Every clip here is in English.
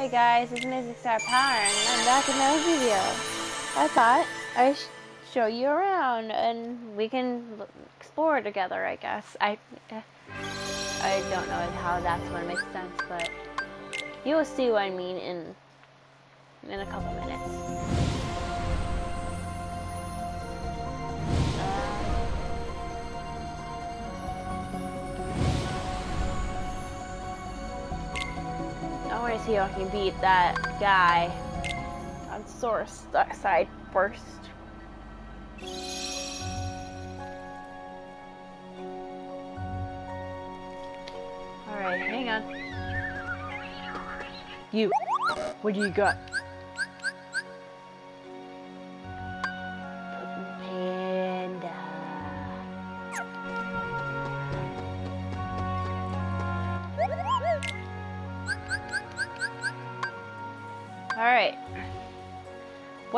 Hey guys, it's Music Star Power and I'm back with another video. I thought I'd sh show you around and we can explore together, I guess. I, eh, I don't know how that's going to make sense, but you'll see what I mean in, in a couple minutes. See I can beat that guy on source side first. Alright, hang on. You, what do you got?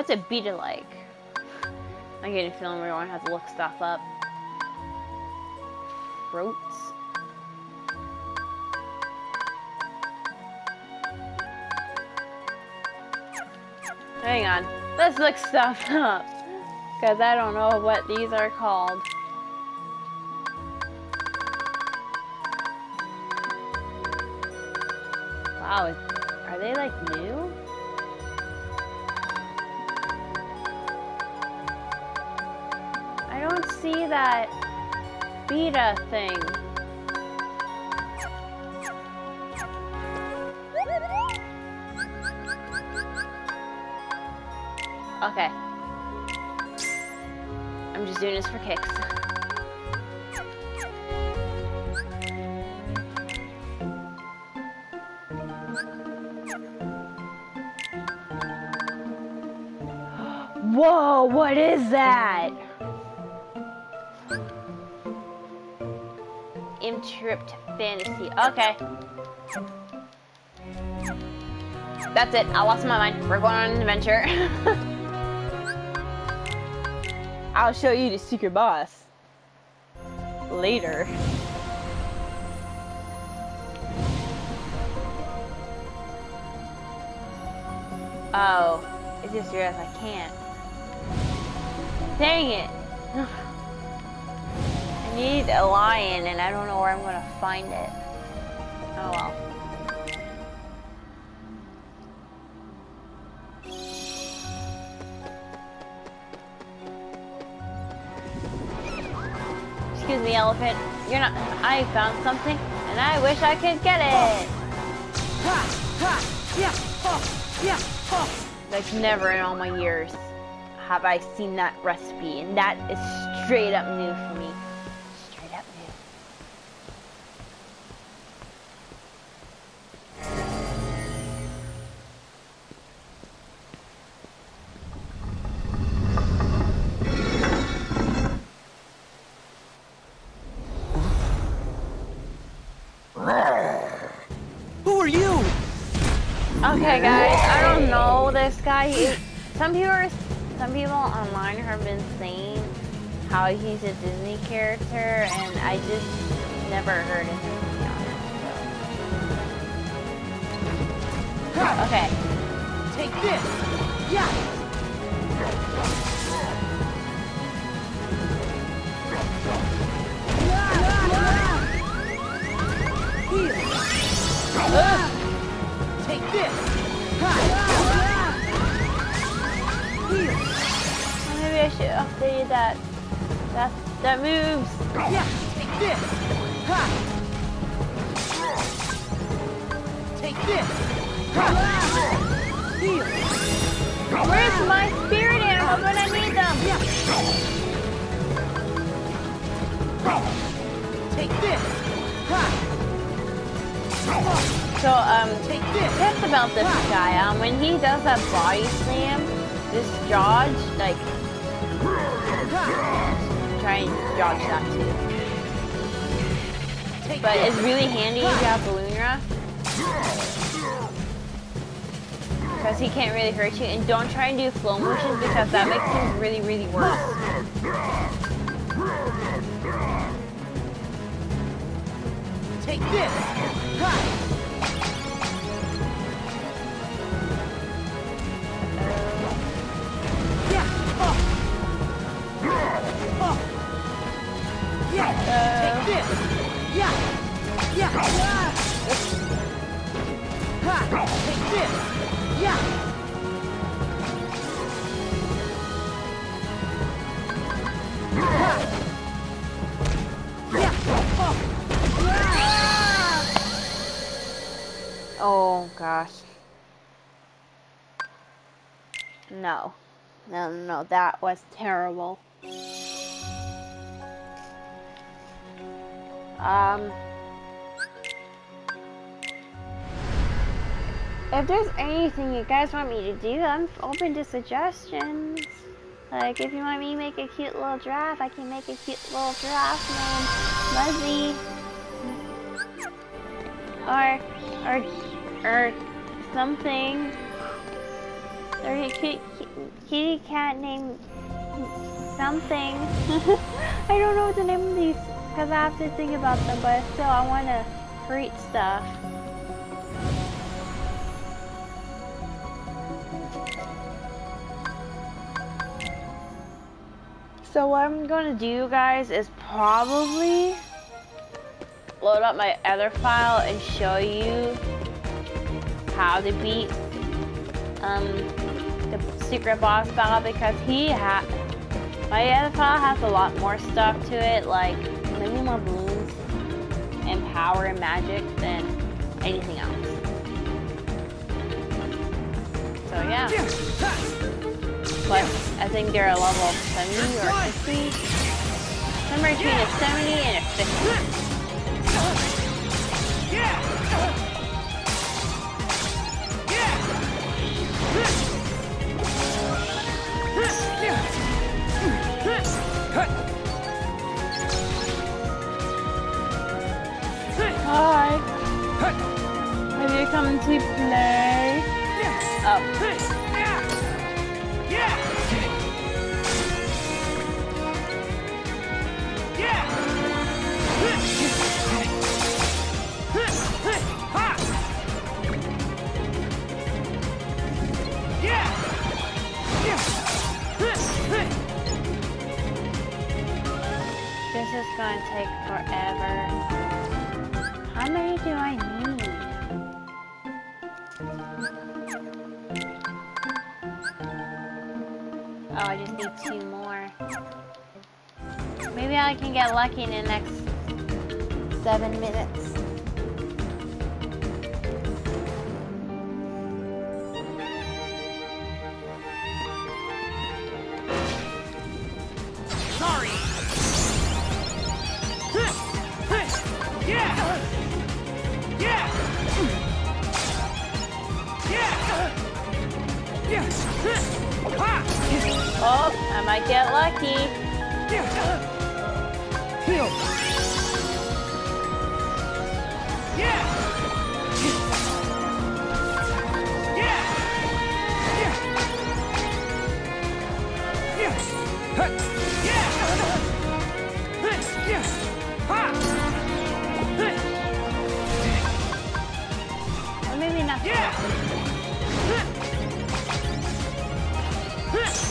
What's a beta like? I'm getting a feeling we're going to have to look stuff up. Throats. Hang on. Let's look stuff up. Because I don't know what these are called. Wow, are they like new? That beta thing. Okay. I'm just doing this for kicks. Whoa, what is that? Interrupt fantasy. Okay. That's it. I lost my mind. We're going on an adventure. I'll show you the secret boss. Later. Oh, it's just realized I can't. Dang it! I need a lion and I don't know where I'm gonna find it. Oh well. Excuse me, elephant. You're not. I found something and I wish I could get it! Like, never in all my years have I seen that recipe, and that is straight up new for me. Okay, guys, I don't know this guy. He, some people are, some people online have been saying how he's a Disney character, and I just never heard of him. To be honest, so. Okay. Take this. Yeah. That. That that moves. Yeah. Take this. Ha. Take this. Ha. Here. Where's my spirit animals when I need them? Take this. Ha. So um, Take this. Tips about this guy, um, when he does that body slam, this dodge, like, try and dodge that too. But it's really handy if you have balloon. Because he can't really hurt you. And don't try and do slow motion because that makes things really, really worse. Take this. Gosh. No. No, no, that was terrible. Um, if there's anything you guys want me to do, I'm open to suggestions. Like, if you want me to make a cute little giraffe, I can make a cute little giraffe named Muzzy. Or, or, or something. Or a kitty cat named something. I don't know what the name of these, because I have to think about them, but still, I want to create stuff. So what I'm gonna do, guys, is probably load up my other file and show you how to beat um, the secret boss battle because he had my other has a lot more stuff to it, like maybe more balloons and power and magic than anything else. So yeah. But I think they're a level 70 or 60. Somewhere between a 70 and a 50. You come to play? Oh. Yeah. Yeah. Yeah. Yeah. This is gonna take forever. How many do I need? Oh, I just need two more. Maybe I can get lucky in the next seven minutes. Sorry. Oh, I might get lucky.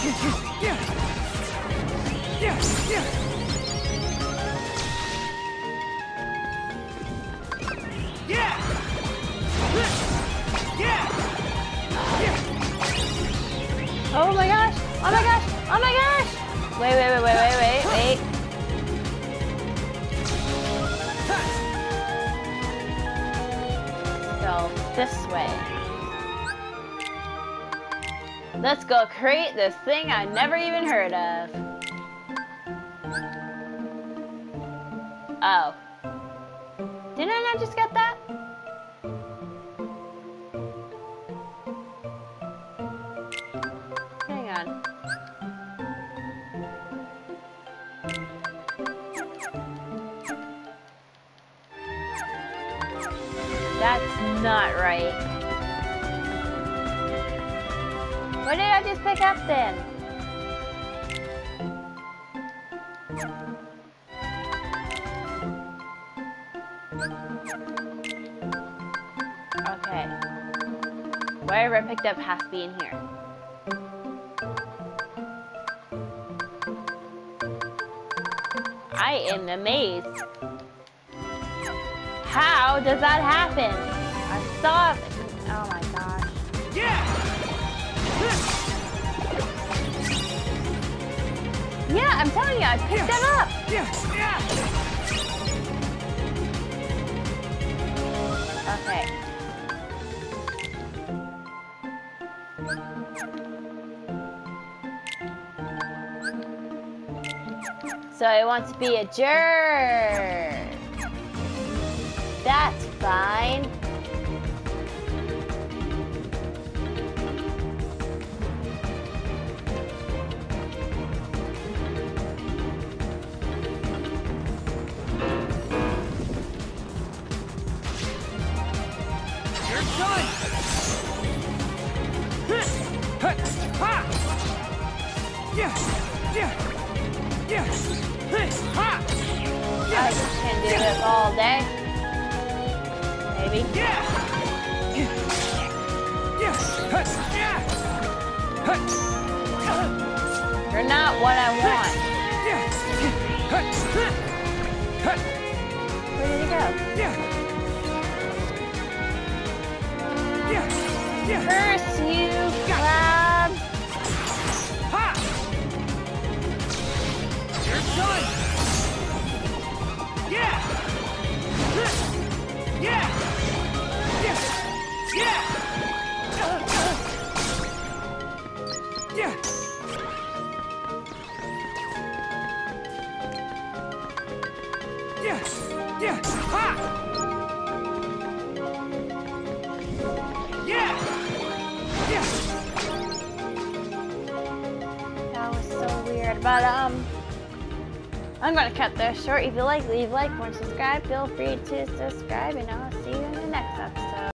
Oh my gosh! Oh my gosh! Oh my gosh! Wait, wait, wait, wait, wait, wait, wait. Go this way. Let's go create this thing I never even heard of. Oh. Didn't I just get that? Hang on. Then? Okay. Whatever I picked up has to be in here. I am amazed. How does that happen? I saw it. Oh I picked them up. Yeah, yeah. Okay. So I want to be a jerk. That's fine. I can do this all day. Maybe. Yeah. Yeah. Ha! Yeah. Ha! You're not what I want. Yeah. Ha! Ha! Where did he go? Yeah. Yeah. Yeah. Curse you, crab. Yeah! Yeah! Yeah! Yeah! That was so weird. But um I'm gonna cut this short. If you like, leave like, to subscribe, feel free to subscribe you episode.